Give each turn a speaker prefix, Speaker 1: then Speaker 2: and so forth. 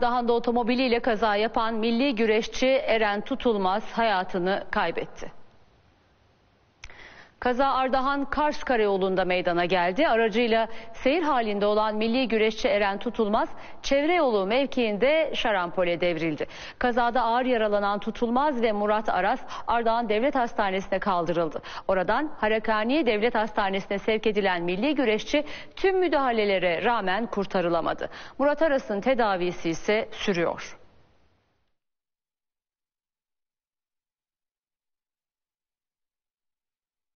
Speaker 1: Dahanda otomobiliyle kaza yapan milli güreşçi Eren Tutulmaz hayatını kaybetti. Kaza Ardahan Kars Karayolu'nda meydana geldi. Aracıyla seyir halinde olan milli güreşçi Eren Tutulmaz çevre yolu mevkiinde şarampole devrildi. Kazada ağır yaralanan Tutulmaz ve Murat Aras Ardahan Devlet Hastanesi'ne kaldırıldı. Oradan Harakani Devlet Hastanesi'ne sevk edilen milli güreşçi tüm müdahalelere rağmen kurtarılamadı. Murat Aras'ın tedavisi ise sürüyor.